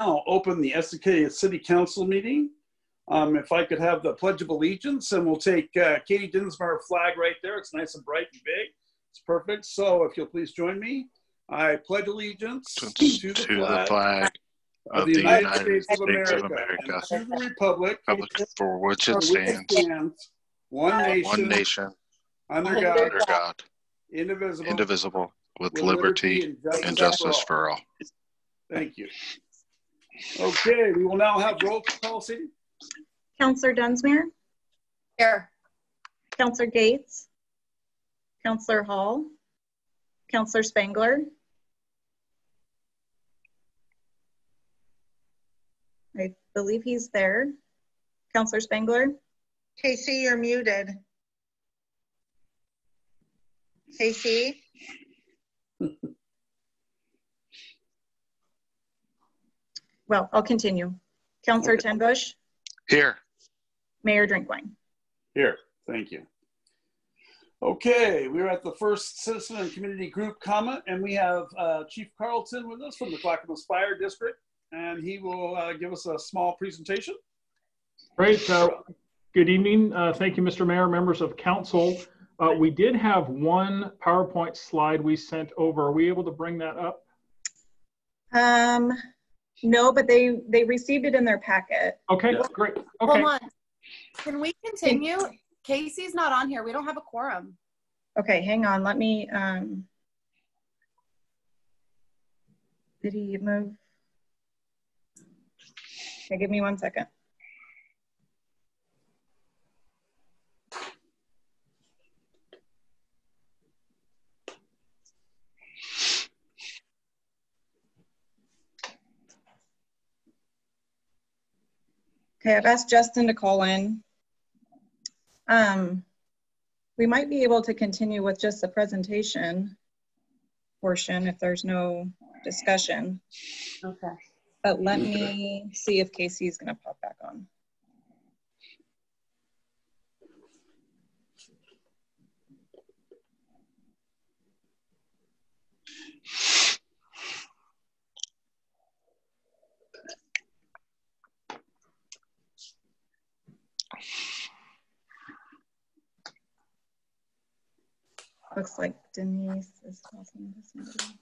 now open the Estacada City Council meeting. Um, if I could have the Pledge of Allegiance, and we'll take uh, Katie Dunsmuir flag right there. It's nice and bright and big. It's perfect. So if you'll please join me, I pledge allegiance to, to the flag, flag of, the United, United States, States, of America, of America and to the republic, republic for which it stands, stands one nation, one nation under God, under God indivisible, indivisible with, with liberty, liberty, and justice, and justice for, all. for all. Thank you. Okay, we will now have roll call, Sadie. Counselor Dunsmuir? Here. Counselor Gates? Counselor Hall? Counselor Spangler? I believe he's there. Counselor Spangler? Casey, you're muted. Casey? well, I'll continue. Counselor okay. Tenbush? Here. Mayor Drinkwine? Here. Thank you. Okay, we're at the first citizen and community group comment, and we have uh, Chief Carlton with us from the Clackamas Fire District, and he will uh, give us a small presentation. Great. Uh, good evening. Uh, thank you, Mr. Mayor, members of council. Uh, we did have one PowerPoint slide we sent over. Are we able to bring that up? Um, no, but they they received it in their packet. Okay, yeah. great. Okay. Hold on. Can we continue? Casey's not on here. We don't have a quorum. Okay, hang on. Let me. Um, did he move? Okay, give me one second. Okay, I've asked Justin to call in. Um, we might be able to continue with just the presentation portion if there's no discussion. Okay. But let me see if Casey's gonna pop back on. Looks like Denise is talking to somebody.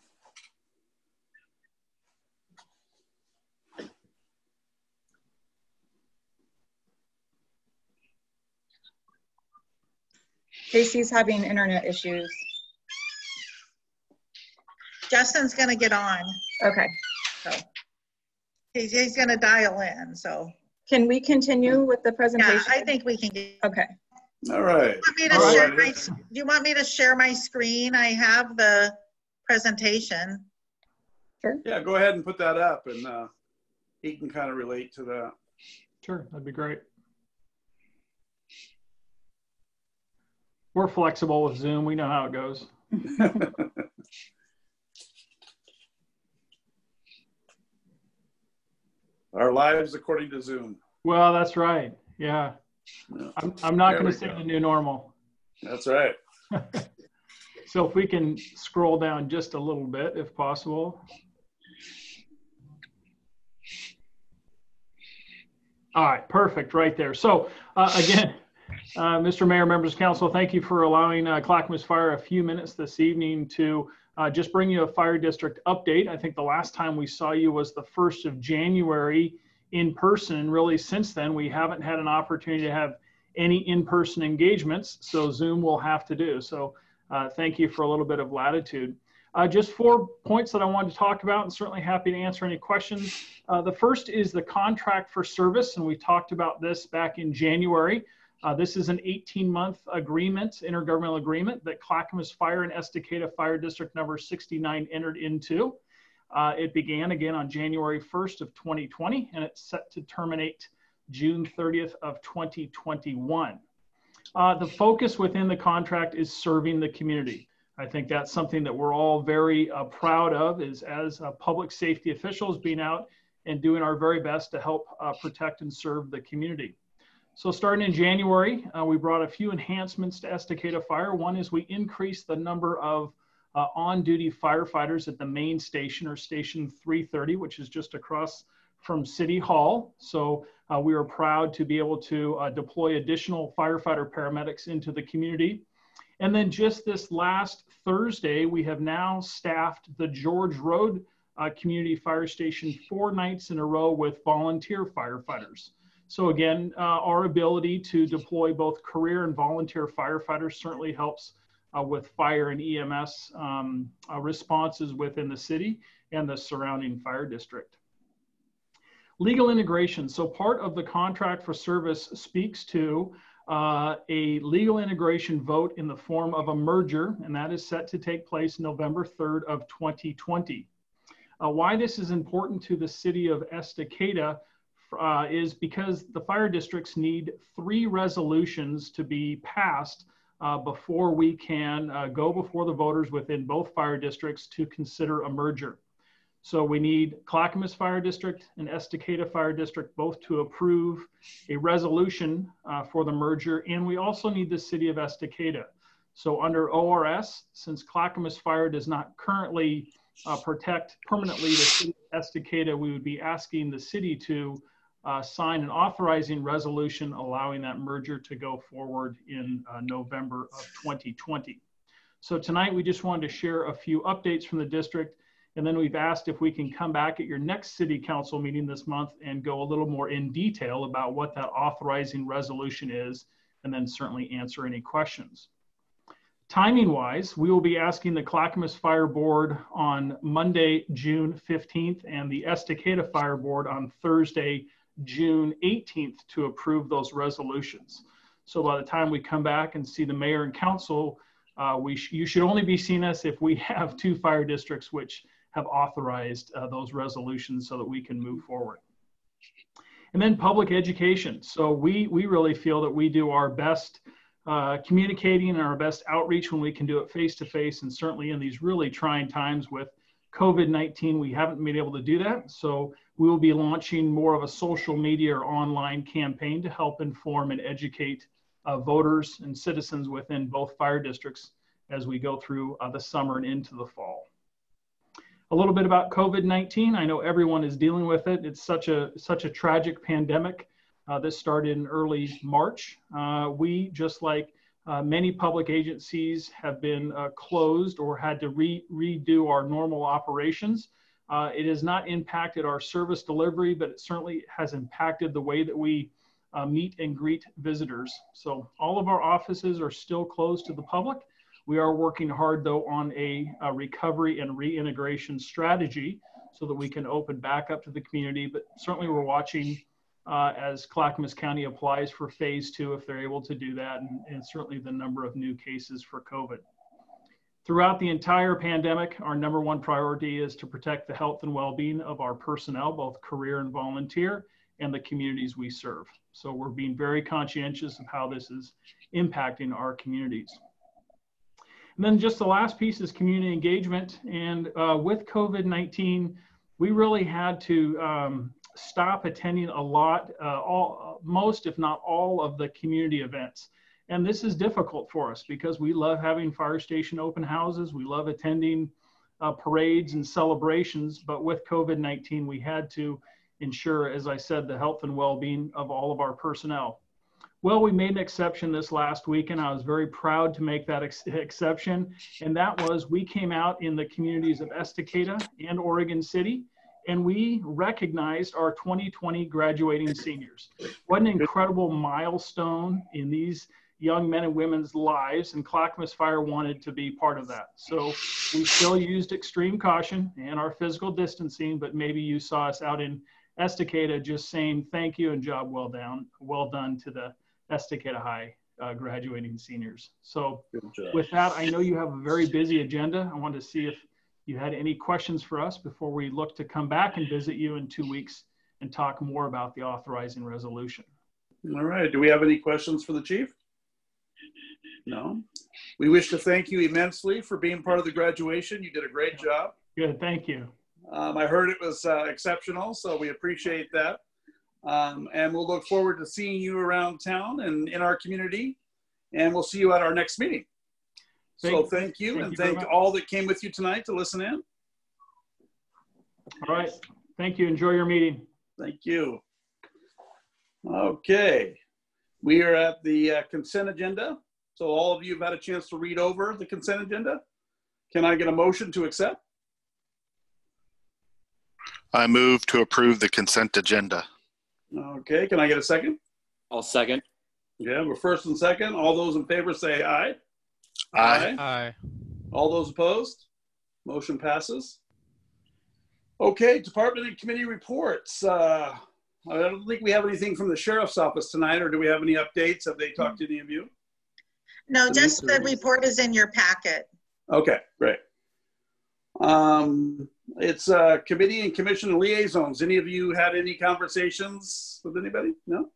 Casey's having internet issues. Justin's gonna get on. Okay. So he's, he's gonna dial in, so. Can we continue with the presentation? Yeah, I think we can get. Okay. All right. Do you, want me to All share right. my, do you want me to share my screen? I have the presentation. Sure. Yeah, go ahead and put that up and uh, he can kind of relate to that. Sure, that'd be great. We're flexible with Zoom. We know how it goes. Our lives according to Zoom. Well, that's right. Yeah. I'm, I'm not going to say go. the new normal. That's right. So if we can scroll down just a little bit, if possible. All right, perfect, right there. So uh, again, uh, Mr. Mayor, members of council, thank you for allowing uh, Clackamas Fire a few minutes this evening to uh, just bring you a fire district update. I think the last time we saw you was the 1st of January in person. And really since then, we haven't had an opportunity to have any in-person engagements, so Zoom will have to do. So uh, thank you for a little bit of latitude. Uh, just four points that I wanted to talk about and certainly happy to answer any questions. Uh, the first is the contract for service, and we talked about this back in January. Uh, this is an 18-month agreement, intergovernmental agreement that Clackamas Fire and Estacada Fire District number 69 entered into. Uh, it began again on January 1st of 2020, and it's set to terminate June 30th of 2021. Uh, the focus within the contract is serving the community. I think that's something that we're all very uh, proud of is as uh, public safety officials being out and doing our very best to help uh, protect and serve the community. So starting in January, uh, we brought a few enhancements to Estacada Fire. One is we increased the number of uh, on-duty firefighters at the main station or station 330, which is just across from City Hall. So uh, we are proud to be able to uh, deploy additional firefighter paramedics into the community. And then just this last Thursday, we have now staffed the George Road uh, Community Fire Station four nights in a row with volunteer firefighters. So again, uh, our ability to deploy both career and volunteer firefighters certainly helps uh, with fire and EMS um, uh, responses within the city and the surrounding fire district. Legal integration. So part of the contract for service speaks to uh, a legal integration vote in the form of a merger, and that is set to take place November 3rd of 2020. Uh, why this is important to the city of Estacada uh, is because the fire districts need three resolutions to be passed uh, before we can uh, go before the voters within both fire districts to consider a merger. So we need Clackamas Fire District and Estacada Fire District both to approve a resolution uh, for the merger, and we also need the city of Estacada. So under ORS, since Clackamas Fire does not currently uh, protect permanently the city of Estacada, we would be asking the city to uh, sign an authorizing resolution allowing that merger to go forward in uh, November of 2020. So tonight we just wanted to share a few updates from the district and then we've asked if we can come back at your next city council meeting this month and go a little more in detail about what that authorizing resolution is, and then certainly answer any questions. Timing wise, we will be asking the Clackamas Fire Board on Monday, June 15th, and the Estacada Fire Board on Thursday, June 18th to approve those resolutions. So by the time we come back and see the mayor and council, uh, we sh you should only be seeing us if we have two fire districts, which have authorized uh, those resolutions so that we can move forward. And then public education. So we, we really feel that we do our best uh, communicating and our best outreach when we can do it face to face. And certainly in these really trying times with COVID 19, we haven't been able to do that. So we will be launching more of a social media or online campaign to help inform and educate uh, voters and citizens within both fire districts as we go through uh, the summer and into the fall. A little bit about COVID-19. I know everyone is dealing with it. It's such a such a tragic pandemic. Uh, this started in early March. Uh, we, just like uh, many public agencies, have been uh, closed or had to re redo our normal operations. Uh, it has not impacted our service delivery, but it certainly has impacted the way that we uh, meet and greet visitors. So all of our offices are still closed to the public. We are working hard though on a, a recovery and reintegration strategy so that we can open back up to the community. But certainly we're watching uh, as Clackamas County applies for phase two, if they're able to do that, and, and, certainly the number of new cases for COVID. Throughout the entire pandemic, our number one priority is to protect the health and well-being of our personnel, both career and volunteer, and the communities we serve. So we're being very conscientious of how this is impacting our communities. And then just the last piece is community engagement. And uh, with COVID 19, we really had to um, stop attending a lot, uh, all, most, if not all, of the community events. And this is difficult for us because we love having fire station open houses. We love attending uh, parades and celebrations. But with COVID 19, we had to ensure, as I said, the health and well being of all of our personnel. Well, we made an exception this last week, and I was very proud to make that ex exception. And that was we came out in the communities of Estacada and Oregon City, and we recognized our 2020 graduating seniors. What an incredible milestone in these young men and women's lives, and Clackamas Fire wanted to be part of that. So we still used extreme caution and our physical distancing, but maybe you saw us out in Estacada just saying thank you and job well done, well done to the Estacada High uh, graduating seniors. So with that, I know you have a very busy agenda. I wanted to see if you had any questions for us before we look to come back and visit you in two weeks and talk more about the authorizing resolution. All right. Do we have any questions for the chief? No. We wish to thank you immensely for being part of the graduation. You did a great job. Good. Thank you. Um, I heard it was uh, exceptional, so we appreciate that. Um, and we'll look forward to seeing you around town and in our community. And we'll see you at our next meeting. Thank, so thank you thank and you thank all that came with you tonight to listen in. All right. Thank you. Enjoy your meeting. Thank you. Okay, we are at the uh, consent agenda. So all of you have had a chance to read over the consent agenda. Can I get a motion to accept? I move to approve the consent agenda. Okay, can I get a second? I'll second. Yeah, we're first and second. All those in favor say aye. Aye. Aye. All those opposed? Motion passes. Okay, department and committee reports. Uh, I don't think we have anything from the sheriff's office tonight, or do we have any updates? Have they talked to any of you? No, The just the report is in your packet. Okay, great. Um, it's uh, committee and commission liaisons. Any of you had any conversations with anybody? No?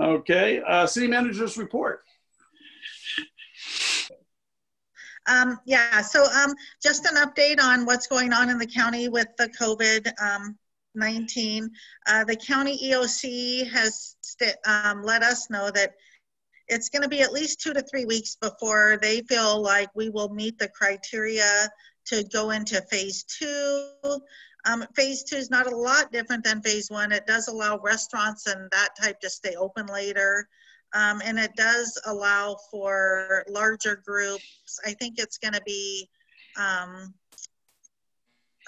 Okay, uh, city managers report. Um, yeah, so, um, just an update on what's going on in the county with the COVID, um, 19. Uh, the county EOC has, um, let us know that it's gonna be at least two to three weeks before they feel like we will meet the criteria to go into phase two. Um, phase two is not a lot different than phase one. It does allow restaurants and that type to stay open later. Um, and it does allow for larger groups. I think it's going to be um,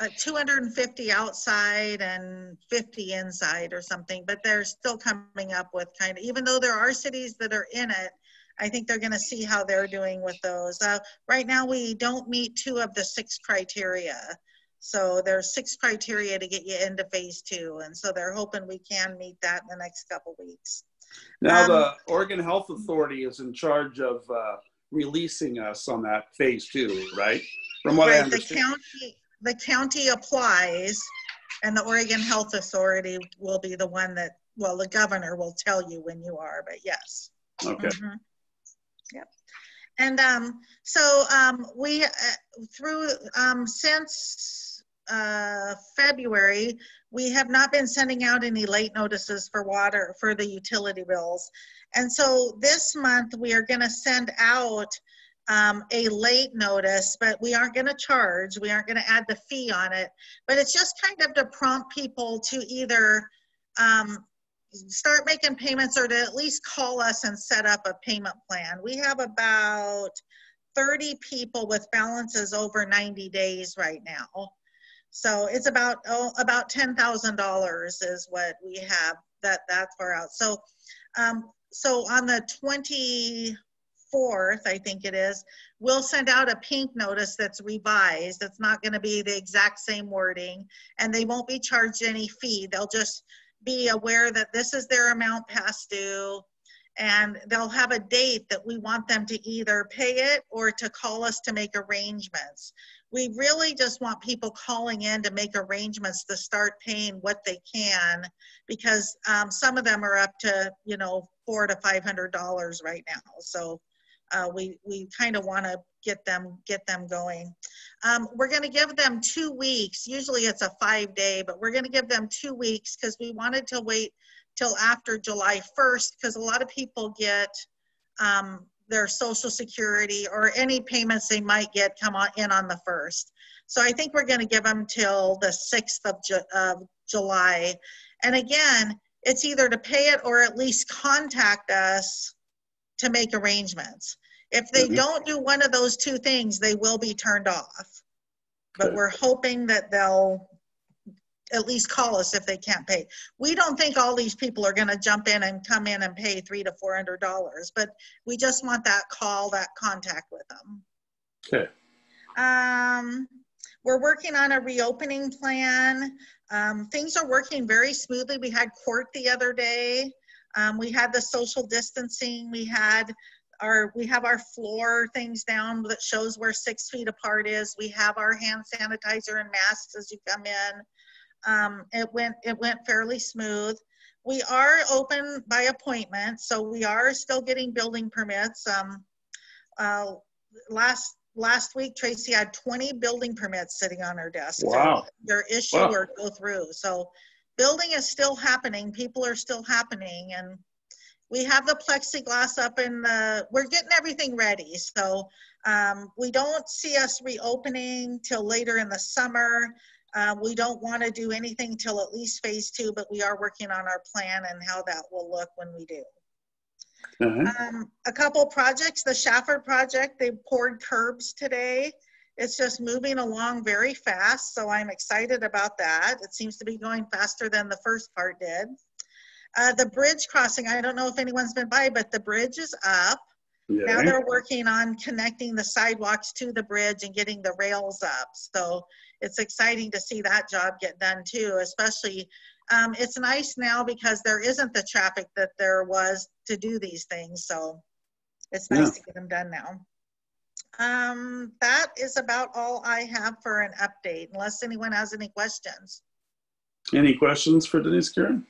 uh, 250 outside and 50 inside or something, but they're still coming up with kind of, even though there are cities that are in it, I think they're going to see how they're doing with those. Uh, right now, we don't meet two of the six criteria. So there's six criteria to get you into phase two. And so they're hoping we can meet that in the next couple weeks. Now, Um, the Oregon Health Authority is in charge of uh, releasing us on that phase two, right? From what I Right, the understand. county, the county applies and the Oregon Health Authority will be the one that, well, the governor will tell you when you are, but yes. Okay, Mhm. Yep. And um, so um, we, uh, through, um, since uh, February, we have not been sending out any late notices for water, for the utility bills. And so this month, we are gonna send out um, a late notice, but we aren't gonna charge, we aren't gonna add the fee on it. But it's just kind of to prompt people to either um, start making payments or to at least call us and set up a payment plan. We have about 30 people with balances over 90 days right now. So it's about, oh, about $10,000 is what we have that, that far out. So, um, so on the 24th, I think it is, we'll send out a pink notice that's revised. It's not gonna be the exact same wording and they won't be charged any fee. They'll just be aware that this is their amount past due. And they'll have a date that we want them to either pay it or to call us to make arrangements. We really just want people calling in to make arrangements to start paying what they can because um, some of them are up to, you know, four to five hundred dollars right now. So uh, we we kind of want to get them get them going. Um, we're going to give them two weeks. Usually it's a five day, but we're going to give them two weeks because we wanted to wait till after July 1st because a lot of people get um, their social security or any payments they might get come on in on the 1st. So I think we're going to give them till the 6th of, Ju- of July. And again, it's either to pay it or at least contact us to make arrangements. If they Mhm. don't do one of those two things, they will be turned off. But we're hoping that they'll at least call us if they can't pay. We don't think all these people are gonna jump in and come in and pay three to four hundred dollars, but we just want that call, that contact with them. okay. Um, we're working on a reopening plan. Um, things are working very smoothly. We had court the other day. Um, we had the social distancing. We had our, we have our floor things down that shows where six feet apart is. We have our hand sanitizer and masks as you come in. Um, it went, it went fairly smooth. We are open by appointment, so we are still getting building permits. Um, uh, last, last week Tracy had 20 building permits sitting on her desk. Wow. Either issue Wow. or go through. So building is still happening. People are still happening and we have the plexiglass up in the, we're getting everything ready. So um, we don't see us reopening till later in the summer. Uh, we don't want to do anything till at least phase two, but we are working on our plan and how that will look when we do. Uh-huh. Um, a couple projects, the Shafford project, they poured curbs today. It's just moving along very fast, so I'm excited about that. It seems to be going faster than the first part did. Uh, the bridge crossing, I don't know if anyone's been by, but the bridge is up. Yeah. Now they're working on connecting the sidewalks to the bridge and getting the rails up. So it's exciting to see that job get done too, especially, um, it's nice now because there isn't the traffic that there was to do these things. So it's nice Yeah. to get them done now. Um, that is about all I have for an update, unless anyone has any questions. Any questions for Denise Carey?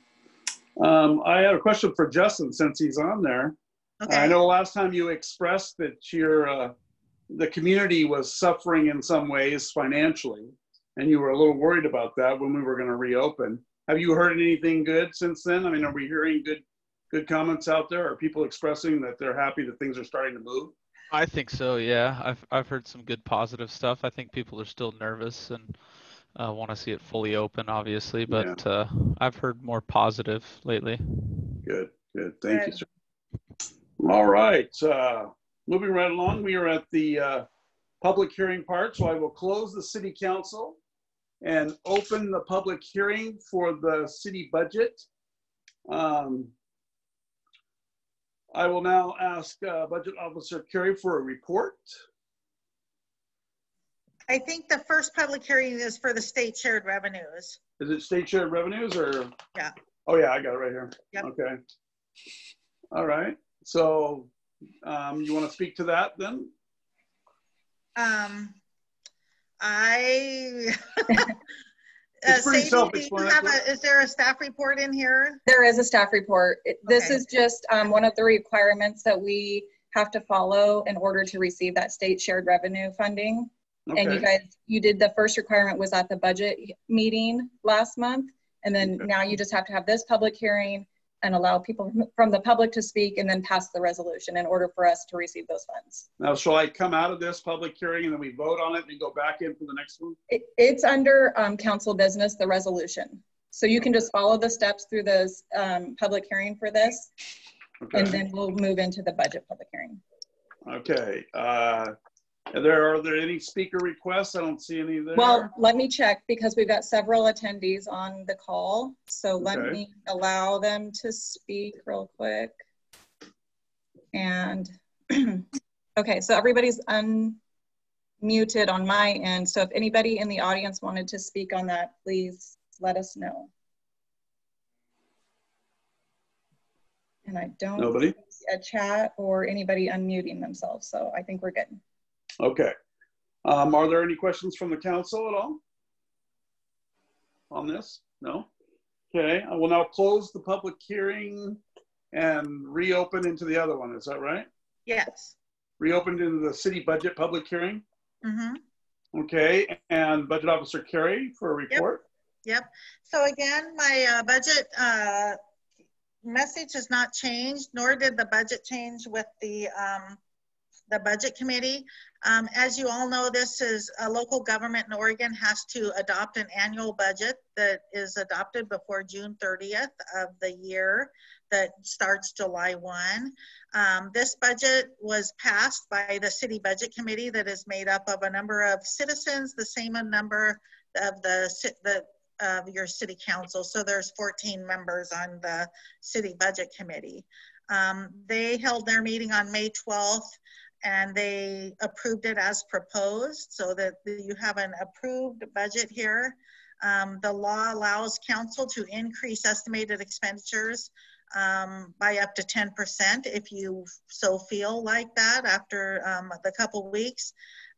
Um, I had a question for Justin since he's on there. Okay. I know last time you expressed that your, uh, the community was suffering in some ways financially, and you were a little worried about that when we were gonna reopen. Have you heard anything good since then? I mean, are we hearing good, good comments out there? Are people expressing that they're happy that things are starting to move? I think so. Yeah, I've I've heard some good positive stuff. I think people are still nervous and uh, want to see it fully open, obviously, but uh, I've heard more positive lately. Good, good. Thank you, sir. All right, uh, moving right along, we are at the, uh, public hearing part, so I will close the city council and open the public hearing for the city budget. Um, I will now ask, uh, Budget Officer Carey for a report. I think the first public hearing is for the state shared revenues. Is it state shared revenues or? Yeah. Oh, yeah, I got it right here. Yep. Okay. All right, so, um, you want to speak to that then? Um, I. It's Uh, pretty Sadie, do you have a- Is there a staff report in here? There is a staff report. It- This Okay. is just um, one of the requirements that we have to follow in order to receive that state shared revenue funding. Okay. And you guys, you did, the first requirement was at the budget meeting last month. And then Okay. now you just have to have this public hearing and allow people from the public to speak and then pass the resolution in order for us to receive those funds. now shall I come out of this public hearing and then we vote on it and go back in for the next one? It, it's under um, council business, the resolution. So you can just follow the steps through this um, public hearing for this, and then we'll move into the budget public hearing. okay. Uh, Are there, are there any speaker requests? I don't see any there. Well, let me check because we've got several attendees on the call. So let Okay. me allow them to speak real quick. And, okay, so everybody's unmuted on my end. So if anybody in the audience wanted to speak on that, please let us know. And I don't Nobody? see a chat or anybody unmuting themselves, so I think we're good. Okay. Um, are there any questions from the council at all? On this? No? Okay, I will now close the public hearing and reopen into the other one. Is that right? Yes. Reopened into the city budget public hearing? Mm-hmm. Okay, and Budget Officer Carey for a report? Yep. So again, my uh, budget uh, message has not changed, nor did the budget change with the um, the budget committee. Um, as you all know, this is a local government in Oregon has to adopt an annual budget that is adopted before June 30th of the year that starts July 1. Um, this budget was passed by the city budget committee that is made up of a number of citizens, the same number of the, the of your city council. So there's 14 members on the city budget committee. Um, they held their meeting on May 12th and they approved it as proposed so that you have an approved budget here. Um, the law allows council to increase estimated expenditures um, by up to 10% if you so feel like that after um, the couple weeks.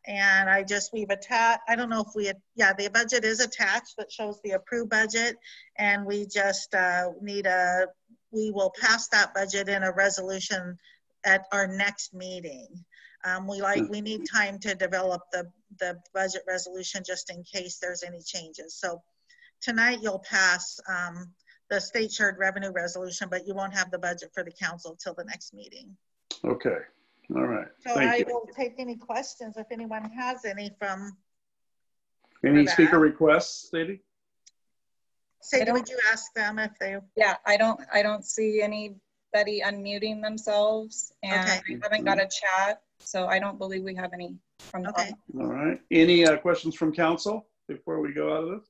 And I just, we've attached, I don't know if we, had yeah, the budget is attached that shows the approved budget. And we just uh, need a, we will pass that budget in a resolution at our next meeting. Um, we like, we need time to develop the, the budget resolution just in case there's any changes. So tonight you'll pass um, the state shared revenue resolution, but you won't have the budget for the council till the next meeting. Okay, all right, So thank I you. will take any questions if anyone has any from Any that. speaker requests, Sadie? Sadie, would you ask them if they, Yeah, I don't, I don't see anybody unmuting themselves and Okay. we haven't got a chat. So I don't believe we have any from the Okay. All right. Any uh, questions from council before we go out of this?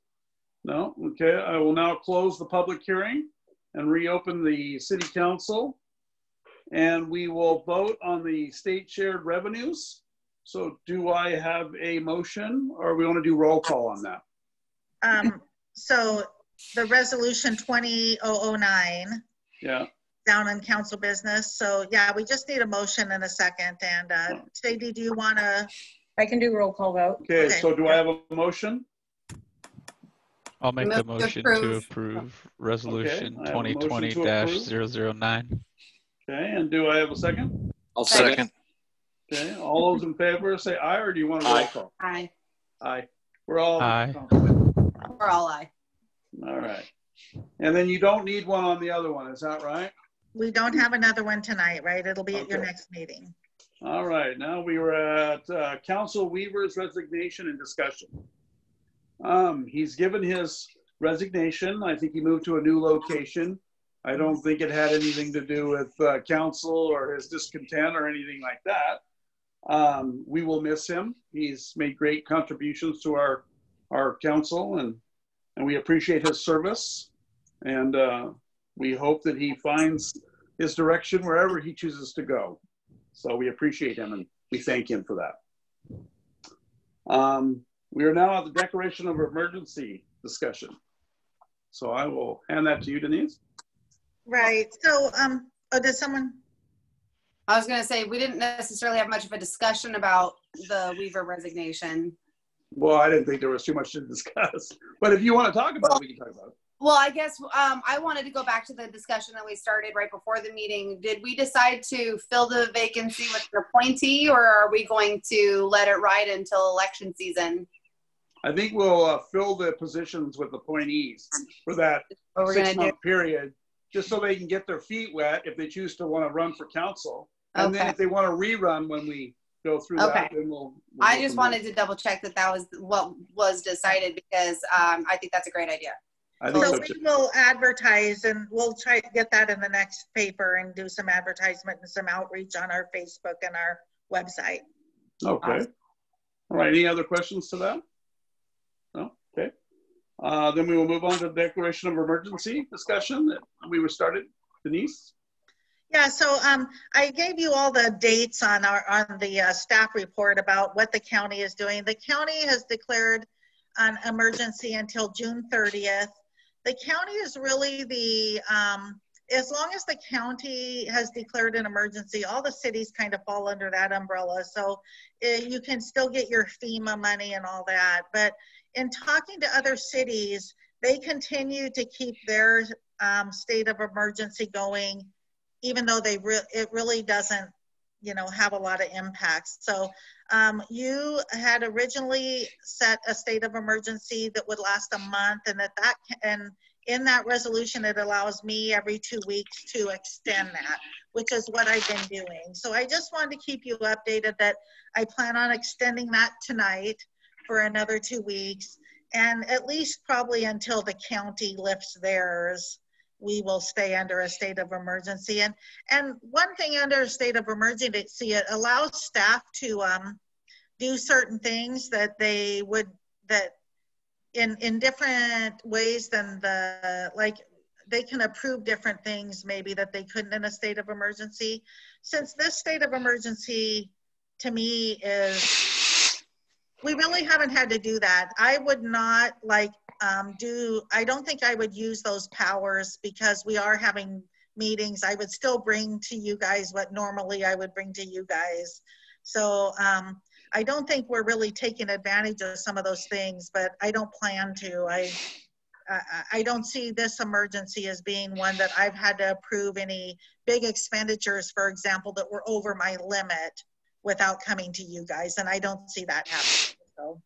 No? Okay, I will now close the public hearing and reopen the city council. And we will vote on the state shared revenues. So do I have a motion or we want to do roll call on that? um, so the resolution 20009 Yeah, down in council business. So yeah, we just need a motion in a second. And uh, Sadie, do you want to, I can do roll call vote. okay, Okay. so do I have a motion? I'll make the Move to motion to approve. approve resolution I have a motion to twenty twenty 9 Okay, and do I have a second? I'll Second. second. Okay, all those in favor say aye or do you want to roll Aye. call? Aye. Aye. We're all. Aye. We're all aye. All right. And then you don't need one on the other one, is that right? We don't have another one tonight, right? It'll be at your Okay. next meeting. All right, now we were at uh, Council Weaver's resignation and discussion. Um, He's given his resignation. I think he moved to a new location. I don't think it had anything to do with uh, council or his discontent or anything like that. Um, We will miss him. He's made great contributions to our, our council and, and we appreciate his service. And uh, we hope that he finds his direction wherever he chooses to go. So we appreciate him and we thank him for that. Um, we are now at the declaration of emergency discussion. So I will hand that to you, Denise. Right, so, um, oh, does someone, I was gonna say, we didn't necessarily have much of a discussion about the Weaver resignation. Well, I didn't think there was too much to discuss, but if you want to talk about it, we can talk about it. Well, I guess um, I wanted to go back to the discussion that we started right before the meeting. Did we decide to fill the vacancy with an appointee, or are we going to let it ride until election season? I think we'll uh, fill the positions with appointees for that What six-month period, just so they can get their feet wet if they choose to want to run for council. And then if they want to rerun when we go through that, Okay. then we'll. we'll I just from there. wanted to double check that that was what was decided because um, I think that's a great idea. I think so so too. we will advertise and we'll try to get that in the next paper and do some advertisement and some outreach on our Facebook and our website. Okay. All right, any other questions to that? No, okay. Uh, then we will move on to the declaration of emergency discussion that we were started. Denise? Yeah, so um, I gave you all the dates on our, on the uh, staff report about what the county is doing. The county has declared an emergency until June 30th. The county is really the, um, as long as the county has declared an emergency, all the cities kind of fall under that umbrella. So uh, you can still get your FEMA money and all that. But in talking to other cities, they continue to keep their um, state of emergency going even though they re- it really doesn't you know have a lot of impacts. So um, you had originally set a state of emergency that would last a month and that that and in that resolution it allows me every two weeks to extend that which is what i've been doing. So i just wanted to keep you updated that i plan on extending that tonight for another two weeks and at least probably until the county lifts theirs we will stay under a state of emergency. And and one thing under a state of emergency, it allows staff to um, do certain things that they would that in in different ways than the like they can approve different things maybe that they couldn't in a state of emergency. Since this state of emergency to me is we really haven't had to do that. I would not like um, do, I don't think I would use those powers because we are having meetings. I would still bring to you guys what normally I would bring to you guys. So um, I don't think we're really taking advantage of some of those things, but I don't plan to. I, I, I don't see this emergency as being one that I've had to approve any big expenditures, for example, that were over my limit without coming to you guys. And I don't see that happening. So.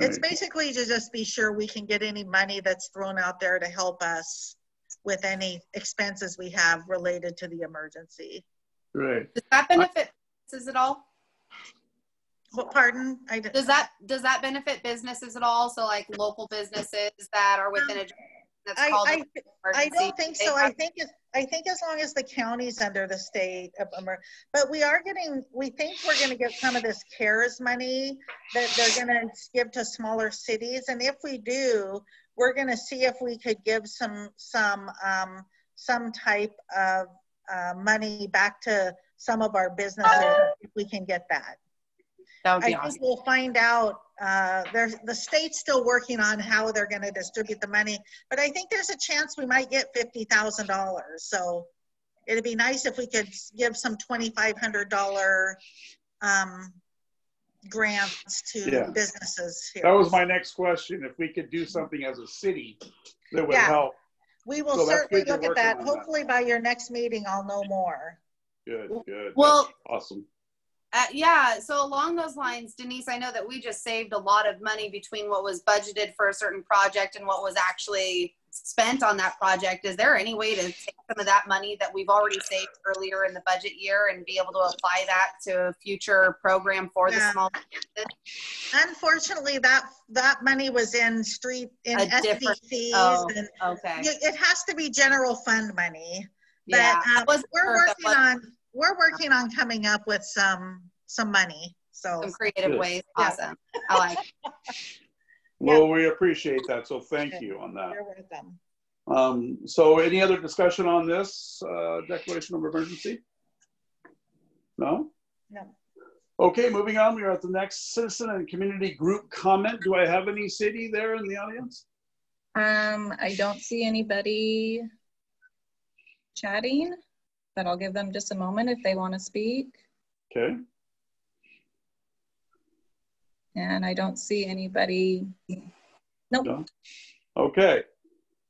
It's basically to just be sure we can get any money that's thrown out there to help us with any expenses we have related to the emergency. Right. Does that benefit businesses at all? What, pardon? I did, Does that, does that benefit businesses at all? So like local businesses that are within a, um, that's called. I, an I don't think so. I think it's, I think as long as the county's under the state of but we are getting, we think we're gonna get some of this CARES money that they're gonna give to smaller cities, and if we do, we're gonna see if we could give some, some, um, some type of, uh, money back to some of our businesses, if we can get that. That would I be think we'll find out, uh, there's, the state's still working on how they're gonna distribute the money, but I think there's a chance we might get fifty thousand dollars, so it'd be nice if we could give some twenty-five hundred dollar, um, grants Yeah. to businesses here. That was my next question. If we could do something as a city that would Yeah. help. We will so certainly look at that. on that. Hopefully by your next meeting, I'll know more. Good, good. Well- That's Awesome. Uh, yeah, so along those lines, Denise, I know that we just saved a lot of money between what was budgeted for a certain project and what was actually spent on that project. Is there any way to take some of that money that we've already saved earlier in the budget year and be able to apply that to a future program for the Yeah. small? Unfortunately, that, that money was in street, in SDCs Oh, okay. it has to be general fund money. But Yeah, um, we're sure if that working on, we're working on coming up with some, some money, so. some creative Good. ways. Yeah. Awesome. I like. it. Well, we appreciate that. So thank you on that. You're welcome. Um, so any other discussion on this, uh, declaration of emergency? No? No. Okay, moving on. We are at the next citizen and community group comment. Do I have any city there in the audience? Um, I don't see anybody chatting, but I'll give them just a moment if they want to speak. Okay, And I don't see anybody. Nope. No. okay.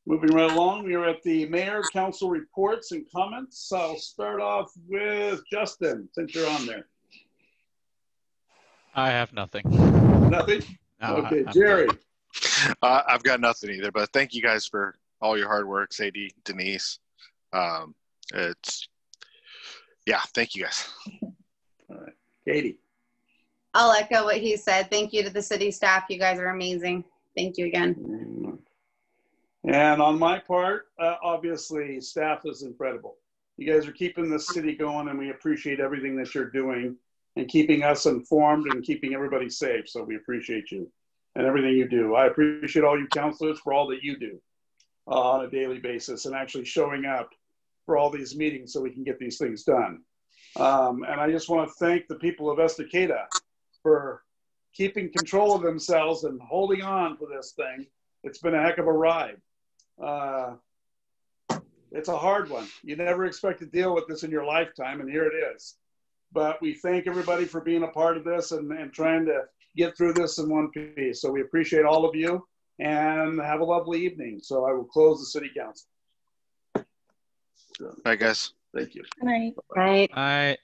Moving right along, we are at the mayor council reports and comments. I'll start off with Justin, since you're on there. I have nothing. Nothing? No, Okay, I'm- Jerry. Uh, I've got nothing either, but thank you guys for all your hard work, Sadie, Denise. Um, it's, yeah, thank you guys. All right, Katie. I'll echo what he said. Thank you to the city staff. You guys are amazing. Thank you again. And on my part, uh, obviously, staff is incredible. You guys are keeping the city going, and we appreciate everything that you're doing and keeping us informed and keeping everybody safe. So we appreciate you and everything you do. I appreciate all you counselors for all that you do uh, on a daily basis and actually showing up for all these meetings so we can get these things done. Um, and I just want to thank the people of Estacada for keeping control of themselves and holding on for this thing. It's been a heck of a ride. Uh, it's a hard one. You never expect to deal with this in your lifetime, and here it is. But we thank everybody for being a part of this and, and trying to get through this in one piece. So we appreciate all of you and have a lovely evening. So I will close the city council. Bye, guys. Thank you. Good night. Right. I